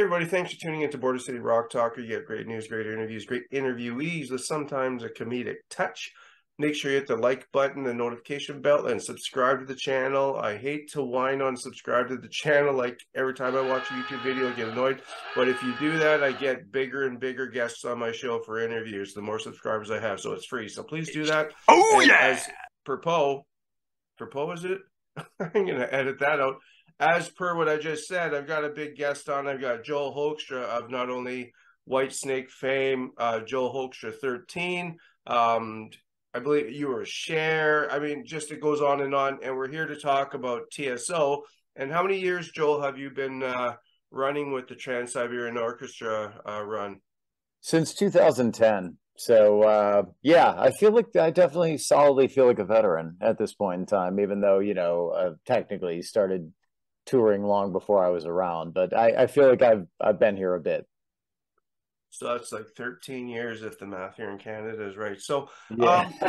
Hey, everybody, thanks for tuning into Border City Rock Talker. You get great news, great interviews, great interviewees with sometimes a comedic touch. Make sure you hit the like button, the notification bell, and subscribe to the channel. I hate to whine on subscribe to the channel. Like every time I watch a YouTube video, I get annoyed. But if you do that, I get bigger and bigger guests on my show for interviews, the more subscribers I have. So it's free. So please do that. Oh, And yeah. As per Poe, per Poe, is it? I'm going to edit that out as per what I just said, I've got a big guest on. I've got Joel Hoekstra of not only Whitesnake fame, uh, Joel Hoekstra 13. Um, I believe you were a share. I mean, just it goes on and on. And we're here to talk about TSO. And how many years, Joel, have you been uh, running with the Trans Siberian Orchestra uh, run? Since 2010. So uh, yeah, I feel like I definitely solidly feel like a veteran at this point in time, even though you know uh, technically started touring long before I was around. But I, I feel like I've I've been here a bit. So that's like 13 years if the math here in Canada is right. So Yeah.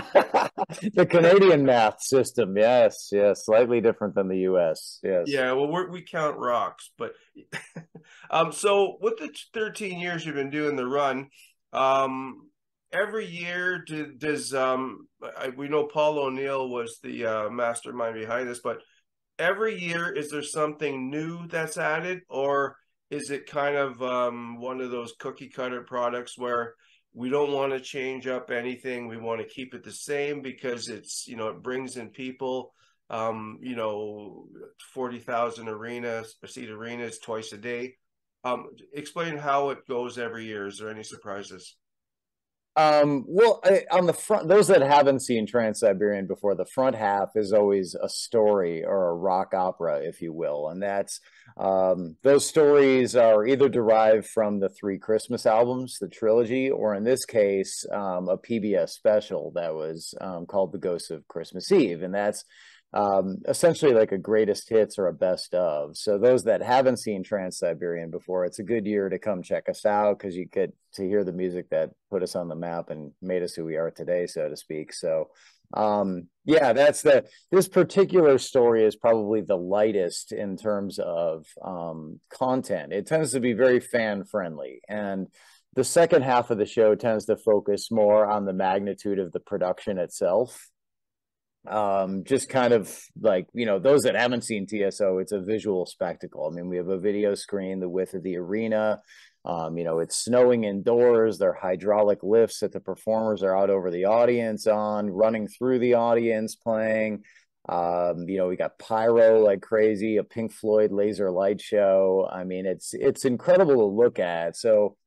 the Canadian math system, yes, yes, slightly different than the U.S. Yes. Yeah, well, we're, we count rocks, but um, so with the 13 years you've been doing the run, um, every year does um, I, we know Paul O'Neill was the uh, mastermind behind this, but every year is there something new that's added, or is it kind of um, one of those cookie cutter products where we don't want to change up anything, we want to keep it the same because it's you know it brings in people um, you know, 40,000 arenas, seat arenas twice a day. Um, explain how it goes every year. Is there any surprises? Um, well, I, on the front, those that haven't seen Trans Siberian before, the front half is always a story or a rock opera, if you will, and that's um, those stories are either derived from the three Christmas albums, the trilogy, or in this case, um, a PBS special that was um, called "The Ghosts of Christmas Eve," and that's um, essentially like a greatest hits or a best of. So those that haven't seen Trans Siberian before, it's a good year to come check us out because you get to hear the music that put us on the map and made us who we are today, so to speak. So um yeah that's the this particular story is probably the lightest in terms of um content it tends to be very fan friendly and the second half of the show tends to focus more on the magnitude of the production itself um just kind of like you know those that haven't seen tso it's a visual spectacle. I mean we have a video screen the width of the arena. Um you know it's snowing indoors. There are hydraulic lifts that the performers are out over the audience on running through the audience playing. Um you know we got pyro like crazy a pink floyd laser light show. I mean it's it's incredible to look at. So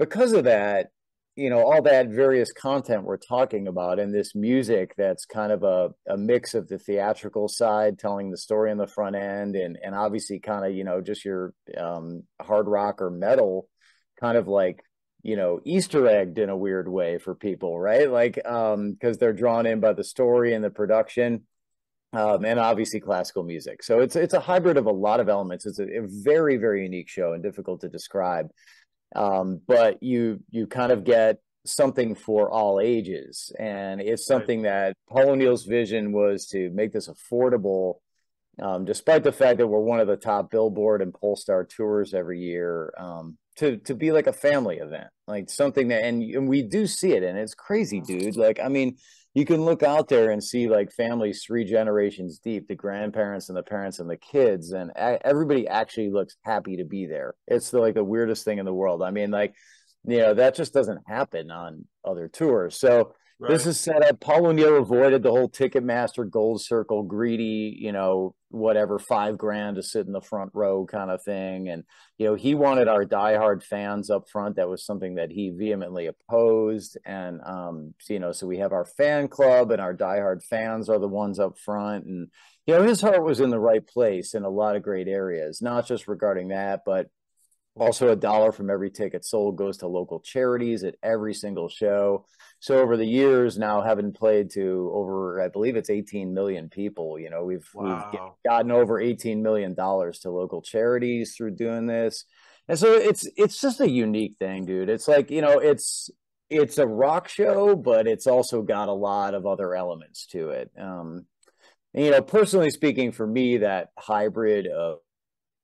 because of that you know all that various content we're talking about and this music that's kind of a, a mix of the theatrical side telling the story on the front end and and obviously kind of you know just your um hard rock or metal kind of like you know easter egged in a weird way for people right? Like um because they're drawn in by the story and the production um, and obviously classical music. So it's it's a hybrid of a lot of elements. It's a, a very very unique show and difficult to describe um, but you you kind of get something for all ages. And it's something that paul o'neill's vision was to make this affordable um, despite the fact that we're one of the top billboard and Pollstar tours every year. Um, to to be like a family event like something that and, and we do see it and it's crazy dude. Like i mean you can look out there and see like families three generations deep the grandparents and the parents and the kids and everybody actually looks happy to be there. It's the, like the weirdest thing in the world. I mean like you know that just doesn't happen on other tours. So Right. this is set up. Paul o'neill avoided the whole ticketmaster gold circle greedy you know whatever five grand to sit in the front row kind of thing. And you know he wanted our diehard fans up front. That was something that he vehemently opposed. And um you know so we have our fan club and our diehard fans are the ones up front. And you know his heart was in the right place in a lot of great areas not just regarding that but also a dollar from every ticket sold goes to local charities at every single show. So over the years now having played to over i believe it's 18 million people you know we've Wow. we've gotten over 18 million dollars to local charities through doing this. And so it's it's just a unique thing dude. It's like you know it's it's a rock show but it's also got a lot of other elements to it. Um you know personally speaking for me that hybrid of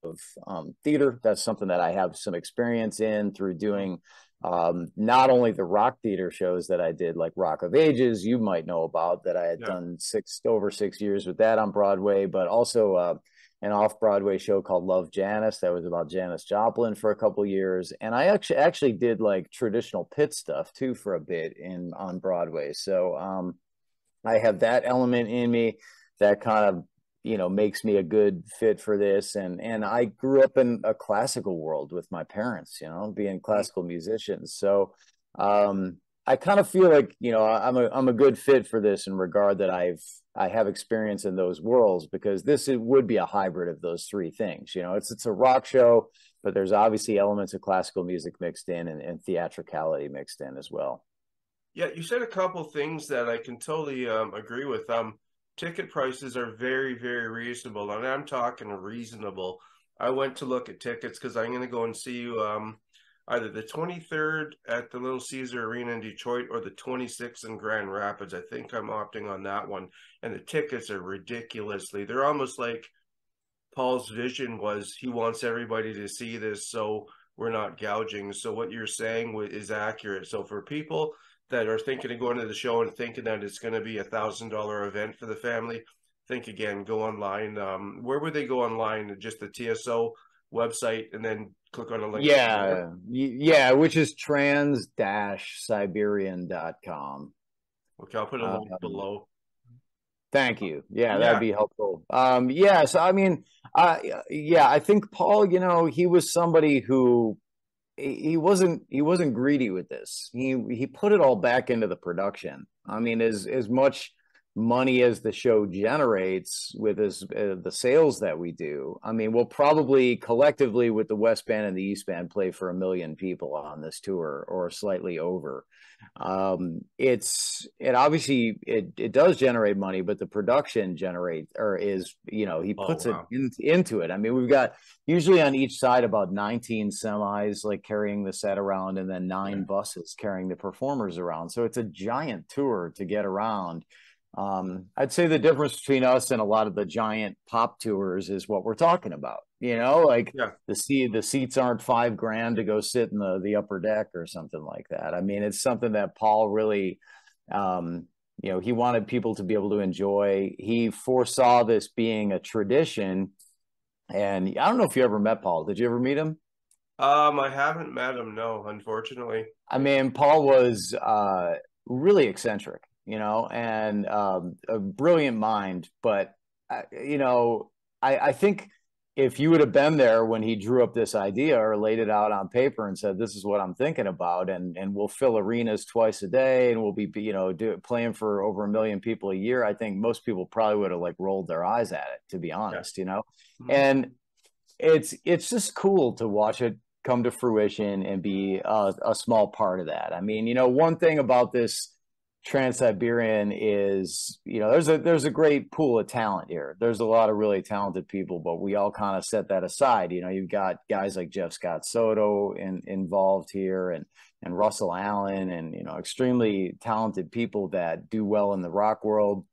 of um, theater. That's something that I have some experience in through doing um, not only the rock theater shows that I did, like Rock of Ages, you might know about that I had yeah. done six over six years with that on Broadway, but also uh, an off Broadway show called Love Janis that was about Janis Joplin for a couple years, and I actually actually did like traditional pit stuff too for a bit in on Broadway. So um, I have that element in me that kind of you know makes me a good fit for this. And and i grew up in a classical world with my parents you know being mm-hmm. classical musicians so um i kind of feel like you know i'm a i'm a good fit for this in regard that i've i have experience in those worlds because this it would be a hybrid of those three things you know. It's it's a rock show but there's obviously elements of classical music mixed in and, and theatricality mixed in as well. Yeah you said a couple things that i can totally um, agree with. Um ticket prices are very, very reasonable. And I'm talking reasonable. I went to look at tickets because I'm going to go and see you um, either the 23rd at the Little Caesar Arena in Detroit or the 26th in Grand Rapids. I think I'm opting on that one. And the tickets are ridiculously, they're almost like Paul's vision was he wants everybody to see this. So we're not gouging. So what you're saying is accurate. So for people that are thinking of going to the show and thinking that it's going to be a thousand dollar event for the family, think again. Go online. Um, where would they go online? Just the TSO website, and then click on a link. Yeah, yeah, which is trans-siberian.com. Okay, I'll put a link um, below. Thank you. Yeah, yeah, that'd be helpful. Um, yeah, so I mean, uh, yeah, I think Paul, you know, he was somebody who he wasn't he wasn't greedy with this. He he put it all back into the production. I mean, as as much money as the show generates with his, uh, the sales that we do. I mean, we'll probably collectively with the West Band and the East Band play for a million people on this tour or slightly over. Um, it's it obviously it it does generate money, but the production generate or is you know he oh, puts oh, wow. it in, into it. I mean, we've got usually on each side about 19 semis like carrying the set around and then nine yeah. buses carrying the performers around. So it's a giant tour to get around um, I'd say the difference between us and a lot of the giant pop tours is what we're talking about. You know, like yeah. the seat the seats aren't five grand to go sit in the the upper deck or something like that. I mean, it's something that Paul really um, you know, he wanted people to be able to enjoy. He foresaw this being a tradition. And I don't know if you ever met Paul. Did you ever meet him? Um, I haven't met him, no, unfortunately. I mean, Paul was uh really eccentric you know, and um, a brilliant mind. But uh, you know, I, I think if you would have been there when he drew up this idea or laid it out on paper and said, "This is what I'm thinking about," and and we'll fill arenas twice a day, and we'll be you know do, playing for over a million people a year, I think most people probably would have like rolled their eyes at it, to be honest, yeah. you know. Mm-hmm. And it's it's just cool to watch it come to fruition and be a, a small part of that. I mean, you know, one thing about this Trans-Siberian is, you know, there's a there's a great pool of talent here. There's a lot of really talented people, but we all kind of set that aside. You know, you've got guys like Jeff Scott Soto in, involved here, and and Russell Allen, and you know, extremely talented people that do well in the rock world.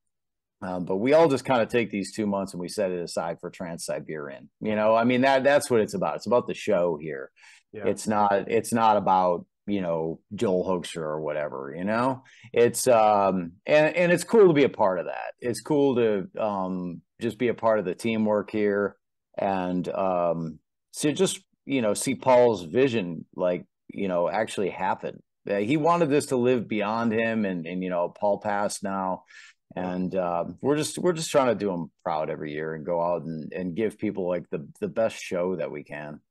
Um, but we all just kind of take these two months and we set it aside for Trans-Siberian. You know, I mean that that's what it's about. It's about the show here. Yeah. It's not it's not about you know Joel Hoekstra or whatever you know? It's um and and it's cool to be a part of that. It's cool to um just be a part of the teamwork here and um so just you know see Paul's vision like you know actually happen. Uh, he wanted this to live beyond him and and you know Paul passed now. And uh, we're just we're just trying to do him proud every year and go out and, and give people like the the best show that we can.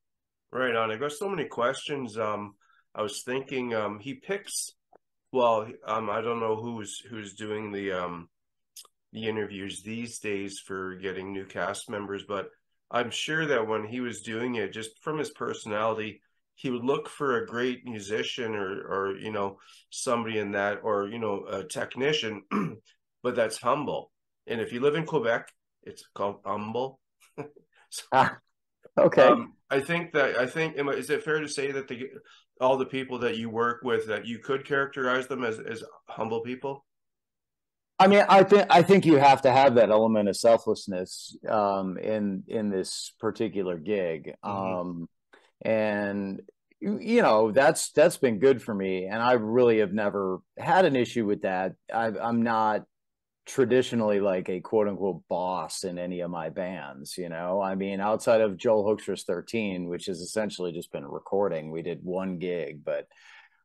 Right on. I've got so many questions um I was thinking um, he picks. Well, um, I don't know who's who's doing the um, the interviews these days for getting new cast members, but I'm sure that when he was doing it, just from his personality, he would look for a great musician or or you know somebody in that or you know a technician, but that's humble. And if you live in Quebec, it's called humble. so, ah, okay. Um, I think that I think is it fair to say that the all the people that you work with that you could characterize them as as humble people? I mean, I think I think you have to have that element of selflessness um, in in this particular gig, mm-hmm. um, and you know that's that's been good for me, and I really have never had an issue with that. I, I'm not traditionally like a quote unquote boss in any of my bands, you know. I mean, outside of Joel Hoekstra's 13, which has essentially just been recording, we did one gig, but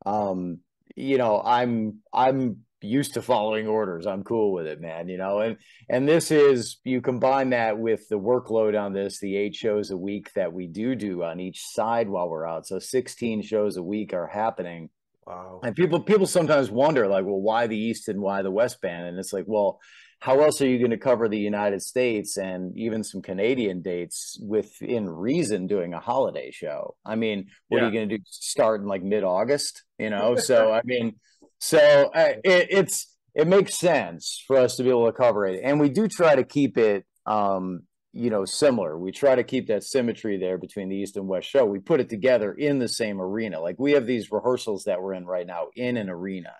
um, you know, I'm I'm used to following orders. I'm cool with it, man. You know, and and this is you combine that with the workload on this, the eight shows a week that we do do on each side while we're out. So 16 shows a week are happening. Wow. And people people sometimes wonder like, well, why the East and why the West band? And it's like, well, how else are you going to cover the United States and even some Canadian dates within reason doing a holiday show? I mean, what yeah. are you going to do? Start in like mid August, you know? so I mean, so uh, it, it's it makes sense for us to be able to cover it, and we do try to keep it, um, you know, similar. We try to keep that symmetry there between the East and West show. We put it together in the same arena. Like we have these rehearsals that we're in right now in an arena,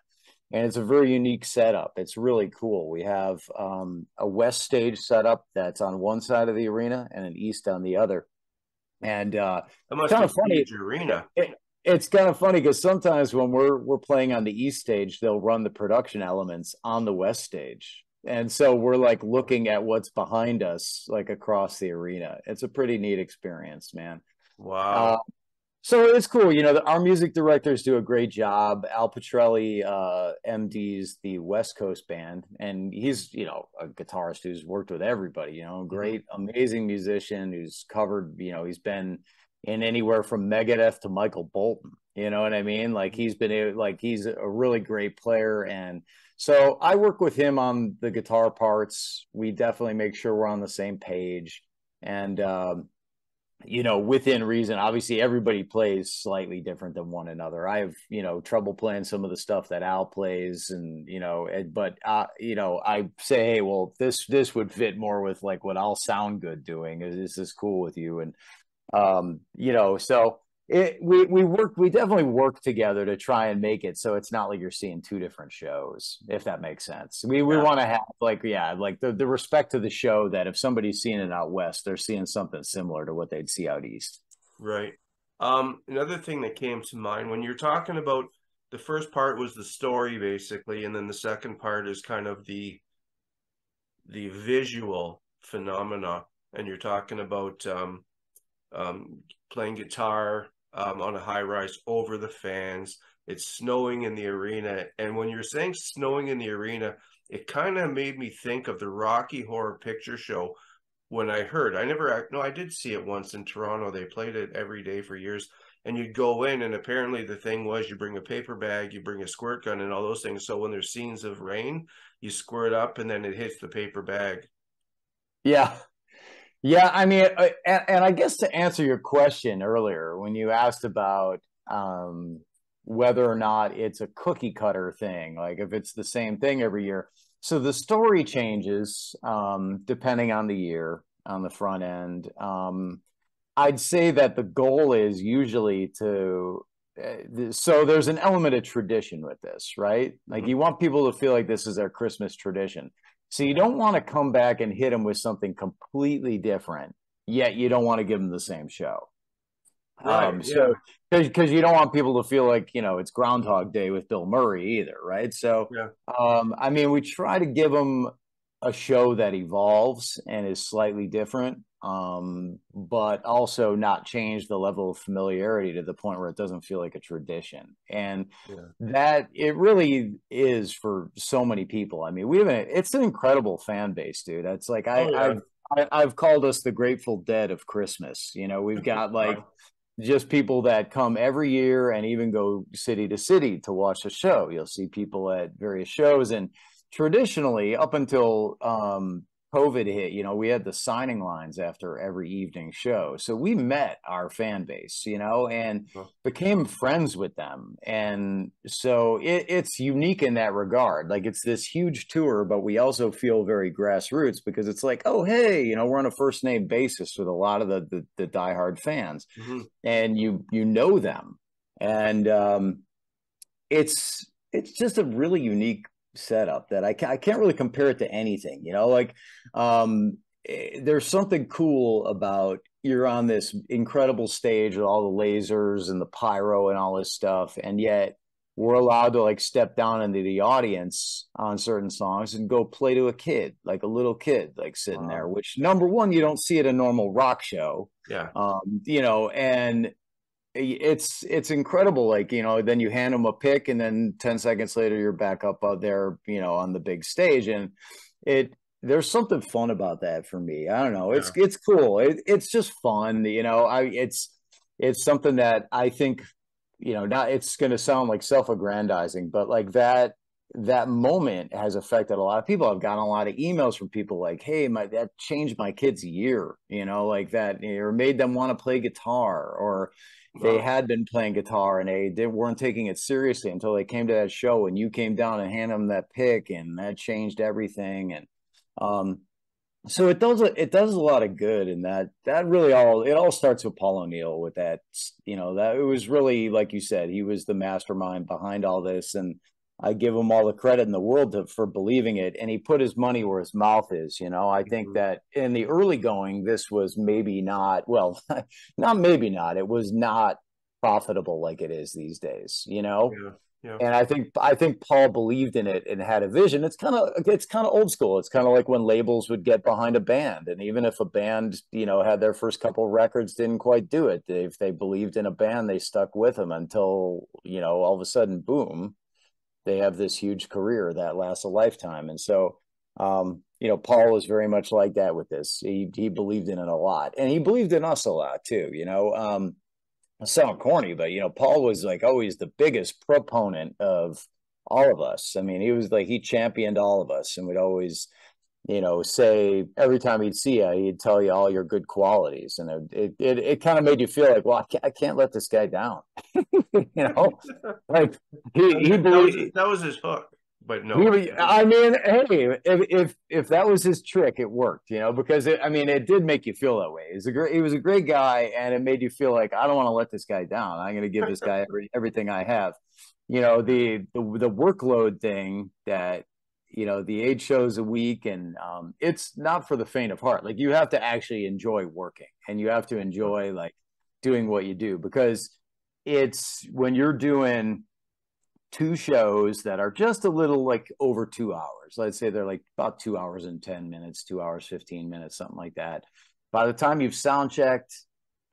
and it's a very unique setup. It's really cool. We have um, a West stage setup that's on one side of the arena and an East on the other. And uh, kind of funny arena. It, it's kind of funny because sometimes when we're we're playing on the east stage they'll run the production elements on the west stage and so we're like looking at what's behind us like across the arena it's a pretty neat experience man wow uh, so it's cool you know the, our music directors do a great job al pitrelli uh, md's the west coast band and he's you know a guitarist who's worked with everybody you know mm-hmm. great amazing musician who's covered you know he's been in anywhere from Megadeth to Michael Bolton. You know what I mean? Like he's been like he's a really great player, and so I work with him on the guitar parts. We definitely make sure we're on the same page, and um, you know, within reason. Obviously, everybody plays slightly different than one another. I have you know trouble playing some of the stuff that Al plays, and you know, but uh, you know, I say, hey, well, this this would fit more with like what I'll sound good doing. Is, is this cool with you? And um, you know, so it, we we work we definitely work together to try and make it so it's not like you're seeing two different shows, if that makes sense. We we want to have like yeah, like the the respect to the show that if somebody's seeing it out west, they're seeing something similar to what they'd see out east. Right. Um, another thing that came to mind when you're talking about the first part was the story basically, and then the second part is kind of the the visual phenomena, and you're talking about um, um, playing guitar um, on a high rise over the fans. It's snowing in the arena. And when you're saying snowing in the arena, it kind of made me think of the Rocky Horror Picture Show when I heard. I never, no, I did see it once in Toronto. They played it every day for years. And you'd go in, and apparently the thing was you bring a paper bag, you bring a squirt gun, and all those things. So when there's scenes of rain, you squirt up, and then it hits the paper bag. Yeah, yeah, I mean, uh, and, and, I guess to answer your question earlier, when you asked about um, whether or not it's a cookie cutter thing, like if it's the same thing every year. So the story changes um, depending on the year on the front end. Um, I'd say that the goal is usually to. Uh, so there's an element of tradition with this, right? Like mm-hmm. you want people to feel like this is their Christmas tradition. So you don't want to come back and hit them with something completely different, yet you don't want to give them the same show. Right, um, so because you don't want people to feel like you know it's Groundhog Day with Bill Murray either, right? So, yeah. um, I mean, we try to give them a show that evolves and is slightly different, um, but also not change the level of familiarity to the point where it doesn't feel like a tradition. And yeah. that it really is for so many people. I mean, we have an, it's an incredible fan base, dude. That's like I, oh, yeah. I've I, have i have called us the Grateful Dead of Christmas. You know, we've got like just people that come every year and even go city to city to watch the show. You'll see people at various shows and traditionally up until um, COVID hit, you know, we had the signing lines after every evening show. So we met our fan base, you know, and became friends with them. And so it, it's unique in that regard. Like it's this huge tour, but we also feel very grassroots because it's like, oh, hey, you know, we're on a first name basis with a lot of the the, the diehard fans, mm-hmm. and you you know them, and um, it's it's just a really unique setup that I can't, I can't really compare it to anything, you know, like um, eh, there's something cool about you're on this incredible stage with all the lasers and the pyro and all this stuff, and yet we're allowed to like step down into the audience on certain songs and go play to a kid, like a little kid, like sitting wow. there. Which number one, you don't see at a normal rock show. Yeah, um, you know, and it's it's incredible like you know then you hand them a pick and then 10 seconds later you're back up out there you know on the big stage and it there's something fun about that for me. I don't know. It's yeah. it's cool. It, it's just fun you know. I it's it's something that i think you know not it's going to sound like self-aggrandizing but like that that moment has affected a lot of people. I've gotten a lot of emails from people like hey my that changed my kid's year you know like that or made them want to play guitar or they had been playing guitar and they, they weren't taking it seriously until they came to that show and you came down and handed them that pick and that changed everything and um so it does it does a lot of good and that that really all it all starts with Paul O'Neill with that you know that it was really like you said he was the mastermind behind all this and I give him all the credit in the world to, for believing it. And he put his money where his mouth is. You know, I think mm-hmm. that in the early going, this was maybe not, well, not maybe not, it was not profitable like it is these days, you know? Yeah. Yeah. And I think I think Paul believed in it and had a vision. It's kind of it's kind of old school. It's kind of like when labels would get behind a band, and even if a band you know had their first couple records didn't quite do it, if they believed in a band, they stuck with them until you know all of a sudden, boom, they have this huge career that lasts a lifetime. And so, um, you know, Paul was very much like that with this. He he believed in it a lot, and he believed in us a lot too. You know, um, I sound corny, but you know, Paul was like always the biggest proponent of all of us. I mean, he was like he championed all of us, and would always you know, say every time he'd see you, he'd tell you all your good qualities, and it it it, it kind of made you feel like, well, I can't, I can't let this guy down, you know, like he he that, was, that was his hook. But no, he, I mean, hey, if if if that was his trick, it worked, you know, because it, I mean, it did make you feel that way. He's a great, he was a great guy, and it made you feel like I don't want to let this guy down. I'm going to give this guy every, everything I have. You know, the the the workload thing that you know the eight shows a week and um, it's not for the faint of heart. Like you have to actually enjoy working and you have to enjoy like doing what you do because it's when you're doing two shows that are just a little like over two hours let's say they're like about two hours and 10 minutes two hours 15 minutes something like that. By the time you've sound checked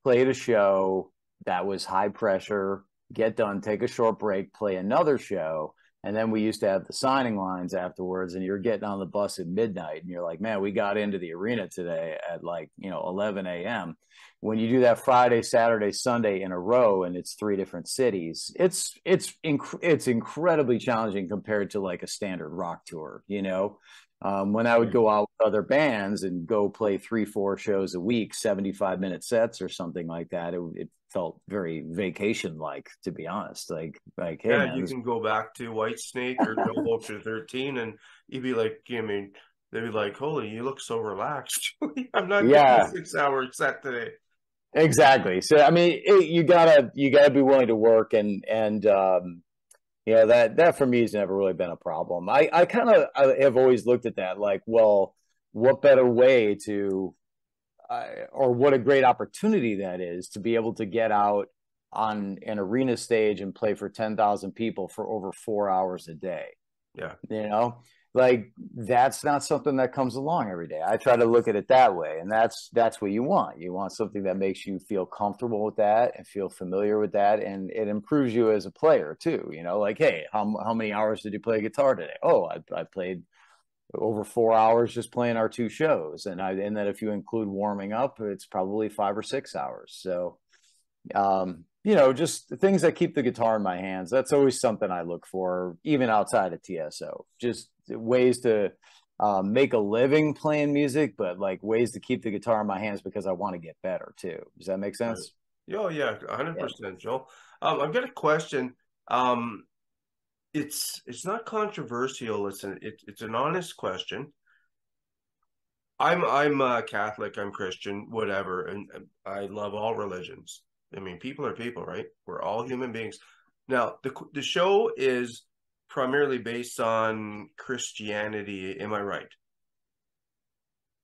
played a show that was high pressure get done take a short break play another show and then we used to have the signing lines afterwards, and you're getting on the bus at midnight, and you're like, man, we got into the arena today at like, you know, 11 a.m. When you do that Friday, Saturday, Sunday in a row, and it's three different cities, it's it's inc- it's incredibly challenging compared to like a standard rock tour, you know. Um, when I would go out with other bands and go play three, four shows a week, 75 minute sets or something like that, it, it felt very vacation like, to be honest. Like, like, hey, yeah, man, you this... can go back to Whitesnake or No Vulture 13 and you'd be like, I mean, they'd be like, holy, you look so relaxed. I'm not yeah. six hour set today. Exactly. So, I mean, it, you gotta, you gotta be willing to work and, and, um, you know that that for me has never really been a problem i i kind of have always looked at that like well what better way to Uh, or what a great opportunity that is to be able to get out on an arena stage and play for 10,000 people for over 4 hours a day. Yeah. You know like that's not something that comes along every day. I try to look at it that way and that's that's what you want. You want something that makes you feel comfortable with that and feel familiar with that and it improves you as a player too you know like hey how, how many hours did you play guitar today? Oh i, I played over four hours just playing our two shows and i and then if you include warming up it's probably five or six hours so um you know, just things that keep the guitar in my hands. That's always something I look for, even outside of TSO. Just ways to um, make a living playing music, but like ways to keep the guitar in my hands because I want to get better too. Does that make sense? Oh yeah, hundred yeah. percent, Joel. Um, I've got a question. Um, it's it's not controversial. It's an it, it's an honest question. I'm I'm a Catholic. I'm Christian. Whatever, and I love all religions. I mean, people are people, right? We're all human beings. Now, the the show is primarily based on Christianity. Am I right?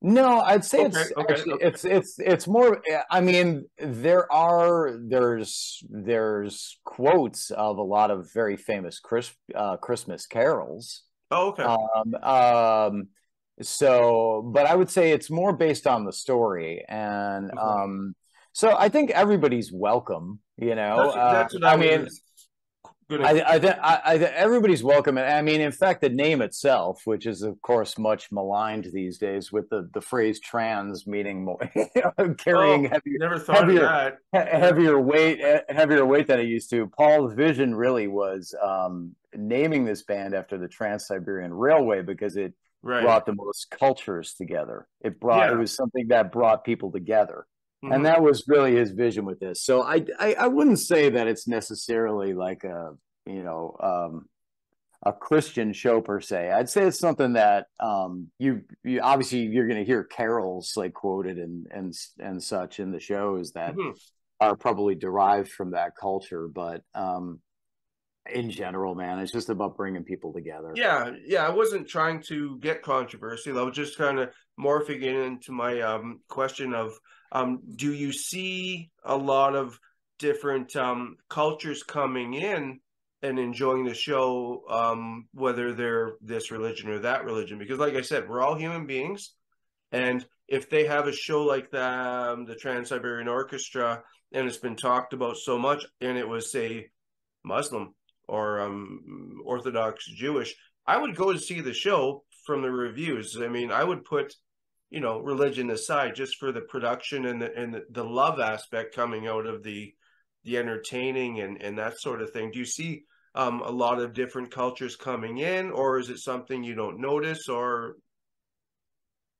No, I'd say okay, it's okay, actually, okay. it's it's it's more. I mean, there are there's there's quotes of a lot of very famous Chris, uh, Christmas carols. Oh, okay. Um, um, so, but I would say it's more based on the story, and um, so I think everybody's welcome. You know, that's, that's uh, I, I mean. I, I, th- I, th- everybody's welcome. I mean, in fact, the name itself, which is of course much maligned these days, with the, the phrase "trans" meaning more, carrying oh, heavier, never thought heavier, heavier weight, heavier weight than it used to. Paul's vision really was um, naming this band after the Trans Siberian Railway because it right. brought the most cultures together. It brought yeah. it was something that brought people together. Mm-hmm. And that was really his vision with this. So I, I, I wouldn't say that it's necessarily like a you know um, a Christian show per se. I'd say it's something that um, you, you obviously you're going to hear carols like quoted and and and such in the shows that mm-hmm. are probably derived from that culture, but um, in general, man, it's just about bringing people together. Yeah, yeah. I wasn't trying to get controversial. I was just kind of morphing it into my um, question of um, do you see a lot of different um, cultures coming in and enjoying the show, um, whether they're this religion or that religion? Because, like I said, we're all human beings, and if they have a show like that, um, the Trans Siberian Orchestra, and it's been talked about so much, and it was say Muslim or um, Orthodox Jewish, I would go to see the show from the reviews. I mean, I would put you know religion aside just for the production and the and the, the love aspect coming out of the the entertaining and and that sort of thing do you see um, a lot of different cultures coming in or is it something you don't notice or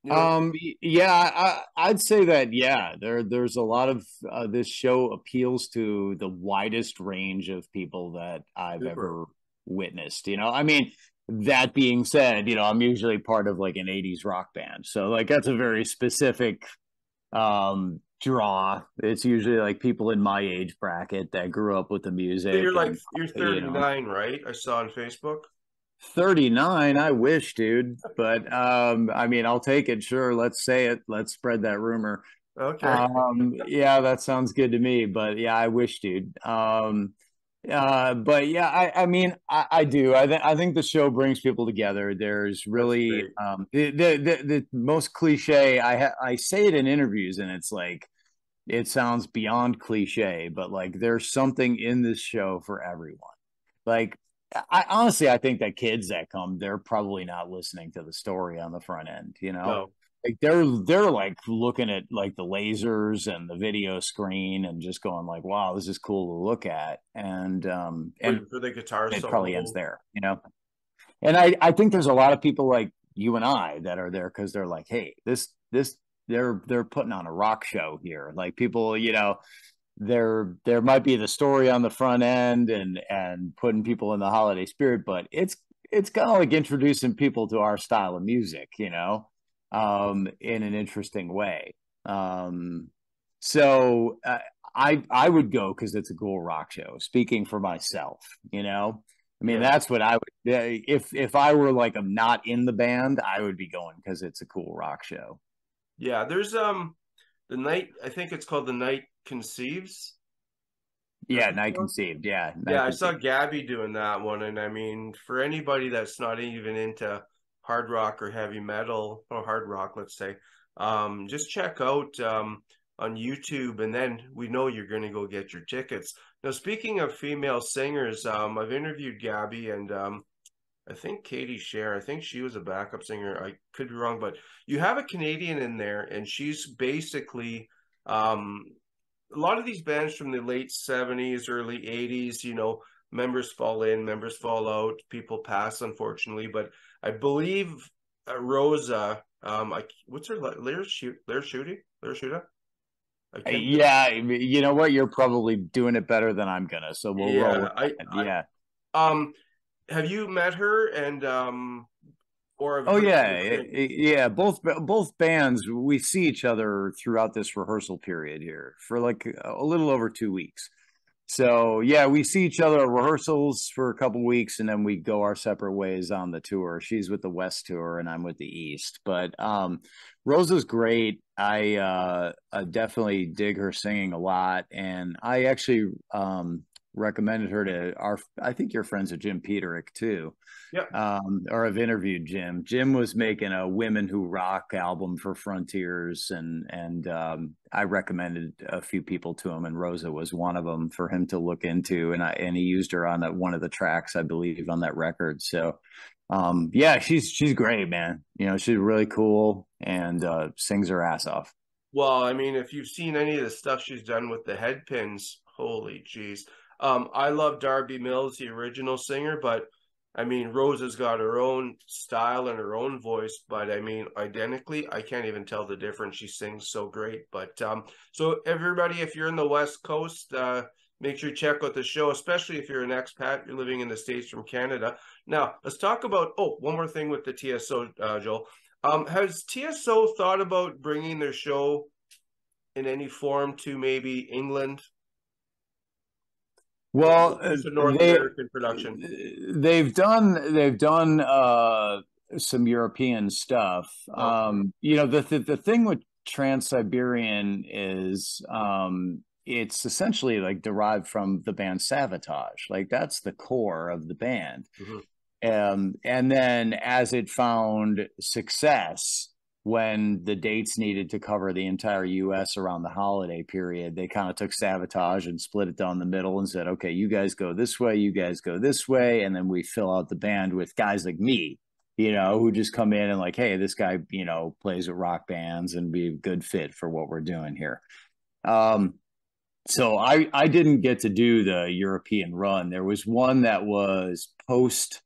you know? um yeah I, would say that yeah there there's a lot of uh, this show appeals to the widest range of people that i've Super. ever witnessed you know i mean that being said, you know, I'm usually part of like an 80s rock band. So like that's a very specific um draw. It's usually like people in my age bracket that grew up with the music. So you're like you're 39, you know. right? I saw on Facebook. 39, I wish, dude. But um I mean, I'll take it. Sure, let's say it. Let's spread that rumor. Okay. Um yeah, that sounds good to me, but yeah, I wish, dude. Um uh, but yeah, I, I mean, I, I do. I, th- I think the show brings people together. There's really um, the, the, the the most cliche. I ha- I say it in interviews, and it's like it sounds beyond cliche, but like there's something in this show for everyone. Like I honestly, I think that kids that come, they're probably not listening to the story on the front end. You know, no. Like they're they're like looking at like the lasers and the video screen and just going like wow this is cool to look at. And um and for the guitar it probably ends there you know? And i i think there's a lot of people like you and i that are there because they're like hey this this they're they're putting on a rock show here. Like people you know there there might be the story on the front end and and putting people in the holiday spirit but it's it's kind of like introducing people to our style of music you know um, in an interesting way. Um, so uh, I I would go because it's a cool rock show. Speaking for myself, you know, I mean yeah. that's what I would. If if I were like I'm not in the band, I would be going because it's a cool rock show. Yeah, there's um the night. I think it's called the night conceives. Yeah, night conceived. Yeah, night yeah. Conceived. I saw Gabby doing that one, and I mean, for anybody that's not even into hard rock or heavy metal or hard rock, let's say, um, just check out um, on YouTube, and then we know you're going to go get your tickets. Now, speaking of female singers, um, I've interviewed Gabby and um, I think Katie Scher. I think she was a backup singer. I could be wrong, but you have a Canadian in there, and she's basically um, a lot of these bands from the late 70s, early 80s, you know, members fall in, members fall out, people pass, unfortunately. But I believe uh, Rosa, um, I what's her Lair shoot Lair shooting Lair shooter. Yeah, you know what? You're probably doing it better than I'm gonna. So we'll yeah, roll. I, yeah. um, have you met her and um, or oh yeah, yeah. Both both bands we see each other throughout this rehearsal period here for like a little over two weeks. so yeah, we see each other at rehearsals for a couple weeks, and then we go our separate ways on the tour. She's with the West tour, and I'm with the East. But um, Rosa's great. I, uh, I definitely dig her singing a lot, and I actually um, recommended her to our I think you're friends with Jim Peterik too. Yeah. Um, or I've interviewed Jim. Jim was making a Women Who Rock album for Frontiers and and um, I recommended a few people to him and Rosa was one of them for him to look into and I and he used her on that one of the tracks I believe on that record. So um, yeah, she's she's great, man. You know, she's really cool and uh, sings her ass off. Well, I mean, if you've seen any of the stuff she's done with the Headpins, holy jeez. Um, I love Darby Mills, the original singer, but I mean, Rosa's got her own style and her own voice, but I mean, identically, I can't even tell the difference. She sings so great. But um, so everybody, if you're in the West Coast, uh, make sure you check out the show, especially if you're an expat, you're living in the States from Canada. Now, let's talk about, oh, one more thing with the TSO, uh, Joel. Um, has TSO thought about bringing their show in any form to maybe England well, it's a North they, American production. They've done they've done uh, some European stuff. Oh. Um, you know, the, the the thing with Trans Siberian is um, it's essentially like derived from the band Savatage. Like that's the core of the band. Mm-hmm. Um, and then as it found success, when the dates needed to cover the entire US around the holiday period, they kind of took Savatage and split it down the middle and said, okay, you guys go this way, you guys go this way. And then we fill out the band with guys like me, you know, who just come in and like, hey, this guy, you know, plays with rock bands and be a good fit for what we're doing here. Um, so I I didn't get to do the European run. There was one that was post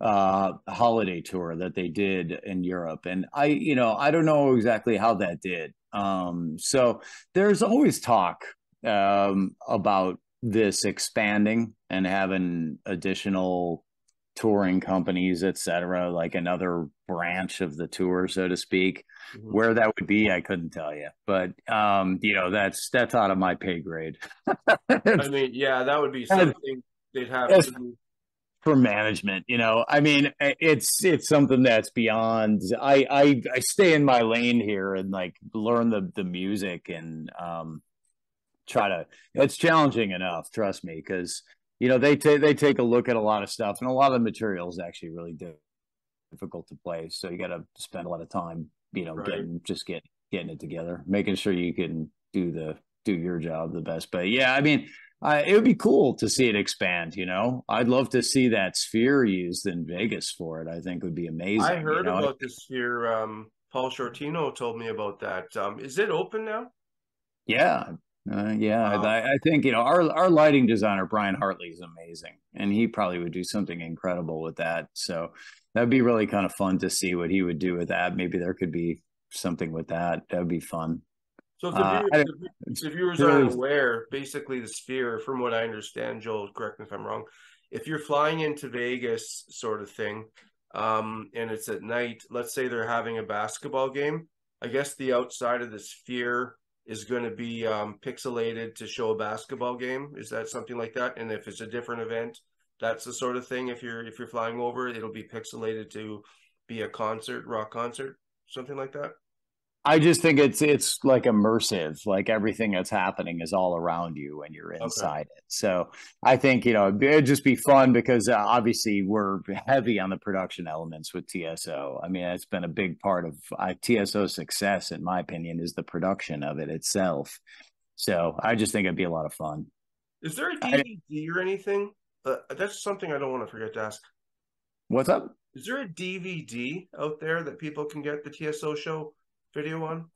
uh, holiday tour that they did in Europe. And I, you know, I don't know exactly how that did. Um, so there's always talk um, about this expanding and having additional touring companies, et cetera, like another branch of the tour, so to speak. Mm-hmm. Where that would be, I couldn't tell you, but um, you know, that's that's out of my pay grade. I mean, yeah, that would be something they'd have to for management you know i mean it's it's something that's beyond i i i stay in my lane here and like learn the the music and um try to it's challenging enough trust me because you know they take they take a look at a lot of stuff and a lot of the material is actually really difficult to play so you got to spend a lot of time you know right. getting just get getting it together making sure you can do the do your job the best but yeah i mean uh, it would be cool to see it expand. You know, I'd love to see that sphere used in Vegas for it. I think would be amazing. I heard you know? about this sphere. Um, Paul Shortino told me about that. Um, is it open now? Yeah, uh, yeah. Wow. I, I, think you know our our lighting designer Brian Hartley is amazing, and he probably would do something incredible with that. So that'd be really kind of fun to see what he would do with that. Maybe there could be something with that. That'd be fun. So if the, uh, viewers, if viewers aren't aware, basically the sphere, from what I understand, Joel, correct me if I'm wrong, if you're flying into Vegas, sort of thing, um, and it's at night, let's say they're having a basketball game, I guess the outside of the sphere is going to be um, pixelated to show a basketball game. Is that something like that? And if it's a different event, that's the sort of thing. If you're if you're flying over, it'll be pixelated to be a concert, rock concert, something like that. I just think it's it's like immersive. Like everything that's happening is all around you and you're inside okay. it. So I think you know it'd just be fun because uh, obviously we're heavy on the production elements with TSO. I mean, it's been a big part of uh, TSO's success, in my opinion, is the production of it itself. So I just think it'd be a lot of fun. Is there a DVD I, or anything? Uh, that's something I don't want to forget to ask. What's up? Is there a DVD out there that people can get the TSO show? Video on?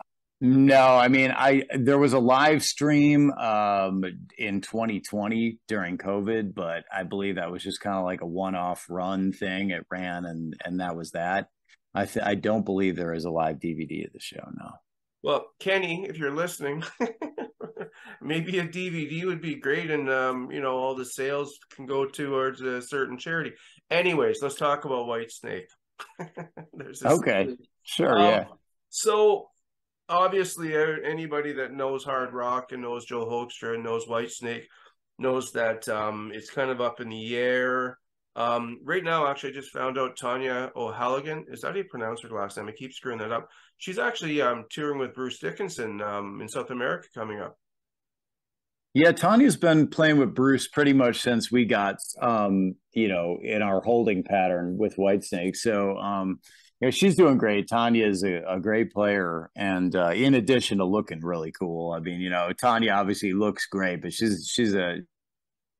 No, I mean, I there was a live stream um, in 2020 during COVID, but I believe that was just kind of like a one-off run thing. It ran, and and that was that. I th- I don't believe there is a live DVD of the show. No. Well, Kenny, if you're listening, maybe a DVD would be great, and um, you know, all the sales can go towards a certain charity. Anyways, let's talk about Whitesnake. okay, sure, um, yeah. So obviously, anybody that knows hard rock and knows Joe Hoekstra and knows Whitesnake, knows that um, it's kind of up in the air. Um, right now, actually, I just found out Tanya O'Halloran. Is that how you pronounce her last name? I keep screwing that up. She's actually um, touring with Bruce Dickinson um, in South America coming up. Yeah, Tanya's been playing with Bruce pretty much since we got, um, you know, in our holding pattern with Whitesnake. So, um, you know, she's doing great. Tanya is a, a great player, and uh, in addition to looking really cool, I mean, you know, Tanya obviously looks great, but she's she's a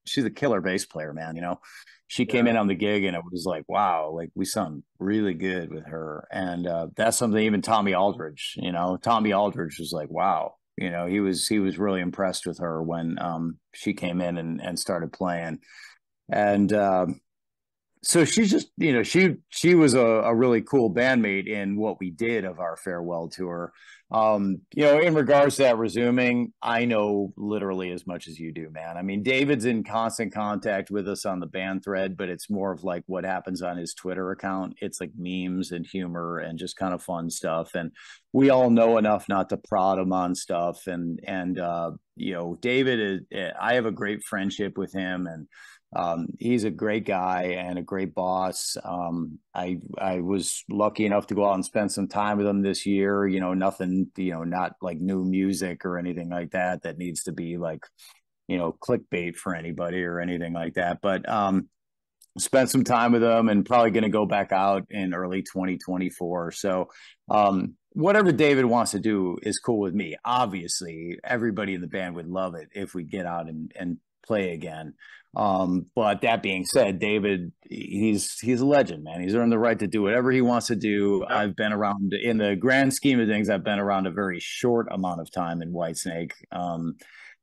she's a killer bass player, man. You know, she came in on the gig and it was like, wow, like we sound really good with her, and uh, that's something even Tommy Aldridge, you know, Tommy Aldridge was like, wow, you know, he was he was really impressed with her when um, she came in and and started playing, and. Um, so she's just you know she she was a, a really cool bandmate in what we did of our farewell tour. Um you know in regards to that resuming i know literally as much as you do man. I mean david's in constant contact with us on the band thread but it's more of like what happens on his twitter account. It's like memes and humor and just kind of fun stuff. And we all know enough not to prod him on stuff. And and uh you know david is i have a great friendship with him and um, he's a great guy and a great boss. Um, I I was lucky enough to go out and spend some time with him this year. You know, nothing, you know, not like new music or anything like that that needs to be like, you know, clickbait for anybody or anything like that. But um, spent some time with him and probably going to go back out in early 2024. So, um, whatever David wants to do is cool with me. Obviously, everybody in the band would love it if we get out and, and play again. Um, but that being said, David, he's he's a legend, man. He's earned the right to do whatever he wants to do. Yeah. I've been around in the grand scheme of things. I've been around a very short amount of time in Whitesnake um,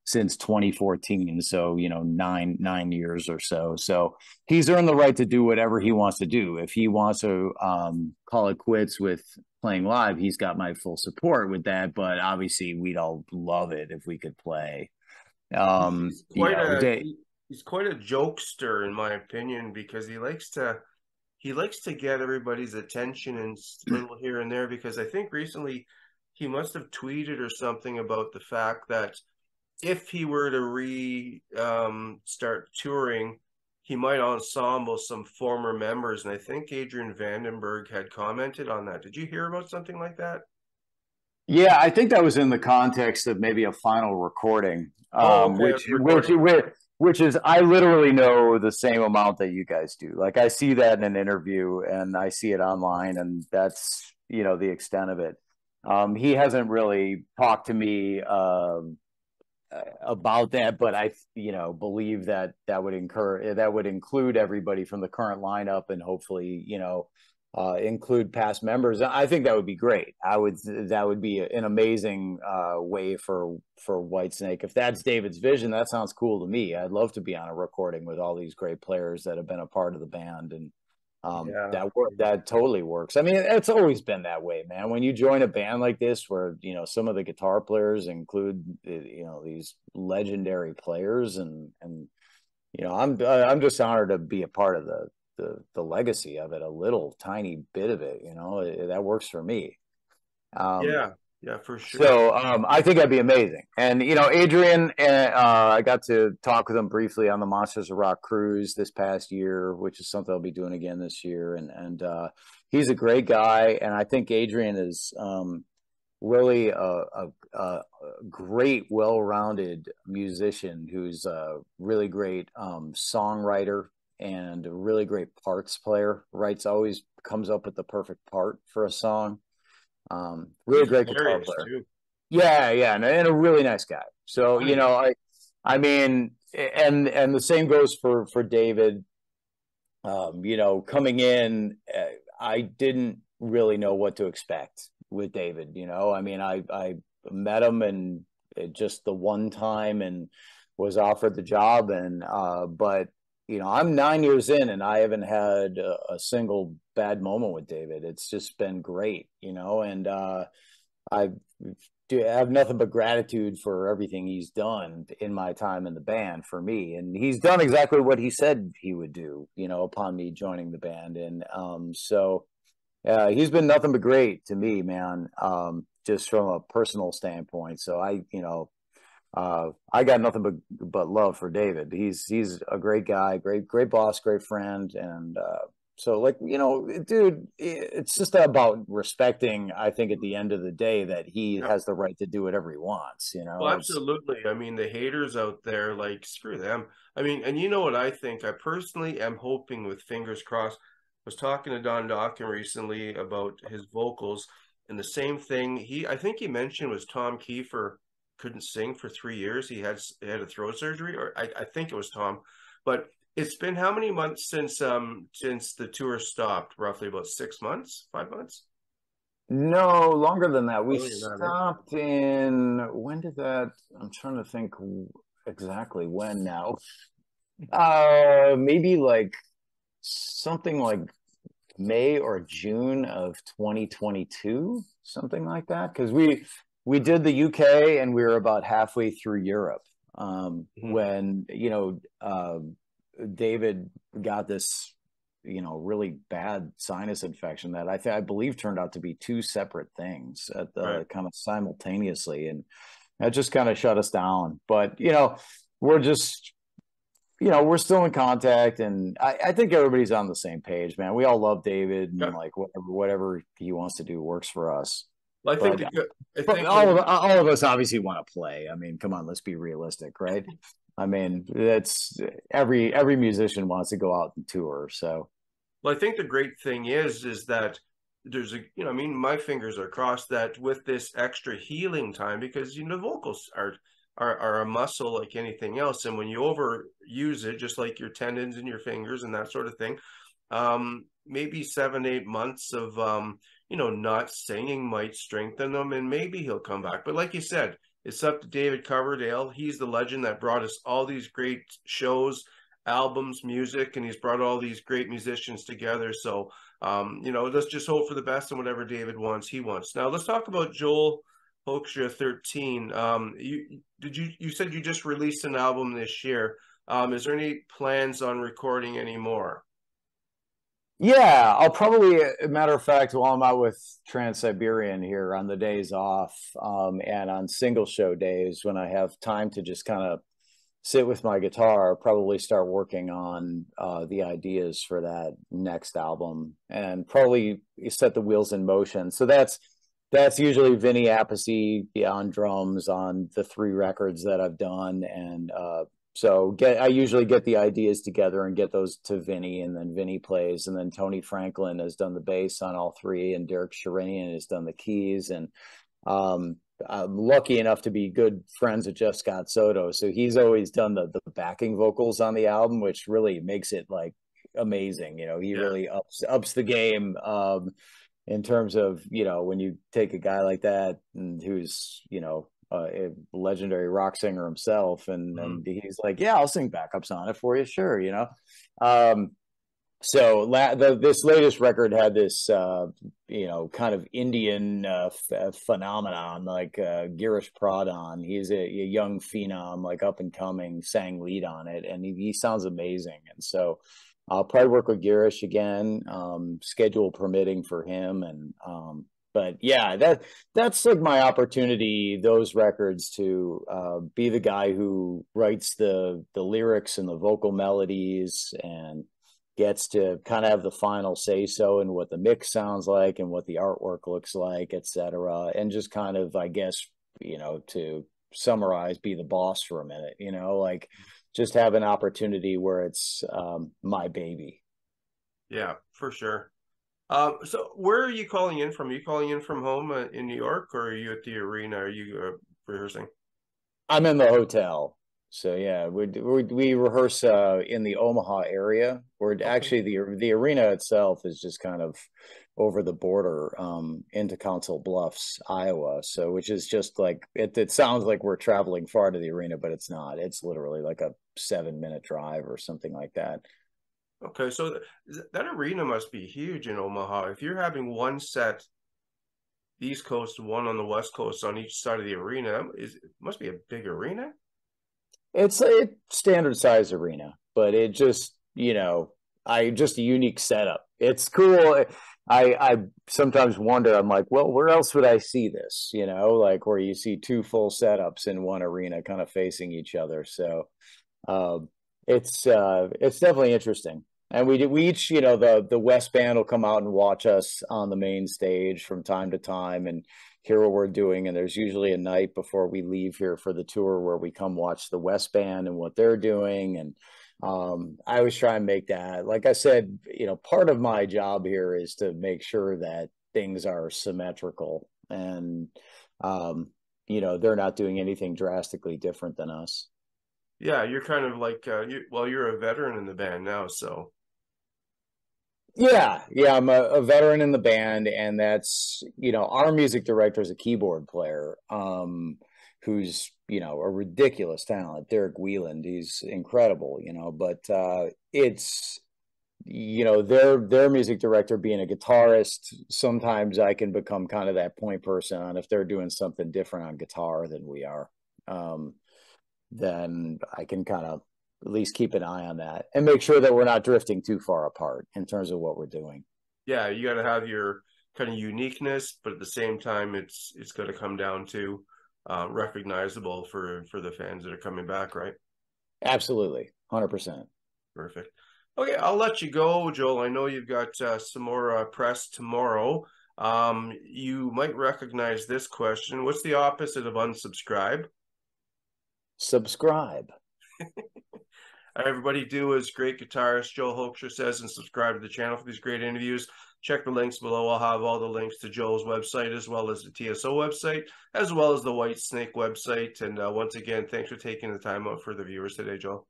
since 2014. So you know, nine nine years or so. So he's earned the right to do whatever he wants to do. If he wants to um, call it quits with playing live, he's got my full support with that. But obviously, we'd all love it if we could play. Um, quite you know, a, he's quite a jokester in my opinion because he likes to he likes to get everybody's attention and little here and there because I think recently he must have tweeted or something about the fact that if he were to re um, start touring, he might ensemble some former members, and I think Adrian Vandenberg had commented on that. Did you hear about something like that? Yeah, I think that was in the context of maybe a final recording, oh, um, which, recording. which, which which is I literally know the same amount that you guys do. Like I see that in an interview and I see it online and that's, you know, the extent of it. Um, he hasn't really talked to me um, about that, but I, you know, believe that that would incur that would include everybody from the current lineup and hopefully, you know, uh, include past members. I think that would be great. I would that would be an amazing uh, way for for Whitesnake. If that's David's vision, that sounds cool to me. I'd love to be on a recording with all these great players that have been a part of the band, and um, yeah. that work that totally works. I mean, it's always been that way, man. When you join a band like this, where you know some of the guitar players include uh, you know these legendary players, and and you know I'm I'm just honored to be a part of the the the legacy of it a little tiny bit of it you know it, that works for me. Um, yeah yeah for sure. so um, i think that'd be amazing. And you know adrian uh, i got to talk with him briefly on the monsters of rock cruise this past year which is something i'll be doing again this year. And and uh, he's a great guy. And i think adrian is um, really a, a, a, great, well-rounded musician who's a really great um, songwriter and a really great parts player. Writes always comes up with the perfect part for a song. Um, really great guitar player. Too. Yeah, yeah, and, and, a really nice guy. So you know, I, I mean, and and the same goes for for David. Um, you know, coming in, eh, I didn't really know what to expect with David. You know, I mean, I I met him and just the one time and was offered the job and uh, but you know, I'm nine years in and I haven't had a, a, single bad moment with David. It's just been great, you know, and uh, I do have nothing but gratitude for everything he's done in my time in the band for me. And he's done exactly what he said he would do, you know, upon me joining the band. And um, so uh, he's been nothing but great to me, man, um, just from a personal standpoint. So I, you know, uh, I got nothing but but love for David. He's he's a great guy, great great boss, great friend, and uh, so like you know, dude, it's just about respecting. I think at the end of the day that he yeah. has the right to do whatever he wants. You know, well, absolutely. I mean, the haters out there, like screw them. I mean, and you know what I think? I personally am hoping, with fingers crossed. I was talking to Don Dokken recently about his vocals, and the same thing he I think he mentioned was Tom Kiefer couldn't sing for three years. He had he had a throat surgery, or I, I think it was Tom. But it's been how many months since um since the tour stopped? Roughly about six months, five months. No, longer than that. We stopped in when did that? I'm trying to think exactly when now. Uh, maybe like something like May or June of 2022, something like that. Because we we did the UK and we were about halfway through Europe um, mm-hmm. when you know uh, David got this you know really bad sinus infection that I think I believe turned out to be two separate things at the right. kind of simultaneously and that just kind of shut us down. But you know we're just you know, we're still in contact, and I, I, think everybody's on the same page, man. We all love David, and yeah. like whatever whatever he wants to do works for us. Well, I think, but, the, I think all of all of us obviously want to play. I mean, come on, let's be realistic, right? I mean, that's every every musician wants to go out and tour. So, well, I think the great thing is is that there's a you know, I mean, my fingers are crossed that with this extra healing time because you know vocals are are, are a muscle like anything else, and when you overuse it, just like your tendons and your fingers and that sort of thing, um, maybe seven eight months of um, you know, not singing might strengthen him and maybe he'll come back. But like you said, it's up to David Coverdale. He's the legend that brought us all these great shows, albums, music, and he's brought all these great musicians together. So, um, you know, let's just hope for the best and whatever David wants, he wants. Now, let's talk about Joel Hoekstra 13. Um, you did you you said you just released an album this year. Um, is there any plans on recording any more? Yeah, I'll probably, matter of fact, while I'm out with Trans Siberian here on the days off um, and on single show days when I have time to just kind of sit with my guitar, I'll probably start working on uh, the ideas for that next album and probably set the wheels in motion. So that's that's usually Vinny Appice on drums on the three records that I've done, and uh, so get I usually get the ideas together and get those to Vinny, and then Vinny plays, and then Tony Franklin has done the bass on all three, and Derek Sherinian has done the keys, and um, I'm lucky enough to be good friends with Jeff Scott Soto, so he's always done the the backing vocals on the album, which really makes it like amazing. You know, he yeah. really ups ups the game. Um, in terms of you know when you take a guy like that and who's you know uh, a legendary rock singer himself, and mm-hmm. and he's like, yeah, I'll sing backups on it for you, sure, you know. Um, so la- the, this latest record had this, uh, you know, kind of Indian uh, f- phenomenon, like uh, Girish Pradhan. He's a, a, young phenom, like up and coming, sang lead on it, and he, he sounds amazing. And so I'll probably work with Girish again, um, schedule permitting for him, and um, but yeah, that that's like my opportunity. Those records to uh, be the guy who writes the the lyrics and the vocal melodies and gets to kind of have the final say so in what the mix sounds like and what the artwork looks like, etc. And just kind of, I guess, you know, to summarize, be the boss for a minute. You know, like just have an opportunity where it's um, my baby. Yeah, for sure. Uh, so where are you calling in from? Are you calling in from home uh, in New York, or are you at the arena? Are you uh, rehearsing? I'm in the hotel. So yeah, we we, we rehearse uh, in the Omaha area. Where okay. actually the the arena itself is just kind of over the border um, into Council Bluffs, Iowa. So which is just like it. It sounds like we're traveling far to the arena, but it's not. It's literally like a seven minute drive or something like that. Okay, so that arena must be huge in Omaha. If you're having one set East Coast, one on the West Coast on each side of the arena, is it must be a big arena. It's a standard size arena, but it just you know, I just a unique setup. It's cool. I I sometimes wonder. I'm like, well, where else would I see this? You know, like where you see two full setups in one arena, kind of facing each other. So, um, it's uh, it's definitely interesting. And we we each, you know, the the West band will come out and watch us on the main stage from time to time and hear what we're doing. And there's usually a night before we leave here for the tour where we come watch the West band and what they're doing and um, I always try and make that, like I said, you know, part of my job here is to make sure that things are symmetrical and, um, you know, they're not doing anything drastically different than us. Yeah, you're kind of like, uh, you, well, you're a veteran in the band now, so. Yeah, yeah, I'm a, a, veteran in the band, and that's you know our music director is a keyboard player. Um, who's you know a ridiculous talent derek wieland he's incredible you know but uh it's you know their their music director being a guitarist sometimes i can become kind of that point person on if they're doing something different on guitar than we are um then i can kind of at least keep an eye on that and make sure that we're not drifting too far apart in terms of what we're doing yeah you got to have your kind of uniqueness but at the same time it's it's going to come down to uh, recognizable for for the fans that are coming back, right? Absolutely, hundred percent. Perfect. Okay, I'll let you go, Joel. I know you've got uh, some more uh, press tomorrow. Um, you might recognize this question. What's the opposite of unsubscribe? Subscribe. Everybody do as great guitarist Joel Hoekstra says and subscribe to the channel for these great interviews. Check the links below. I'll have all the links to Joel's website as well as the TSO website, as well as the Whitesnake website. And uh, once again, thanks for taking the time out for the viewers today, Joel.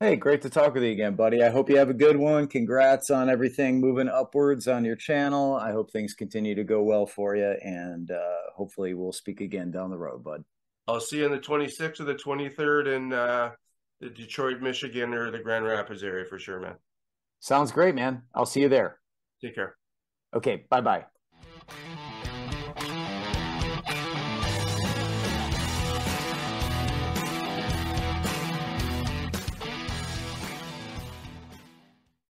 Hey, great to talk with you again, buddy. I hope you have a good one. Congrats on everything moving upwards on your channel. I hope things continue to go well for you, and uh, hopefully we'll speak again down the road, bud. I'll see you on the 26th or the 23rd and uh, the Detroit, Michigan, or the Grand Rapids area for sure, man. Sounds great, man. I'll see you there. Take care. Okay, bye bye.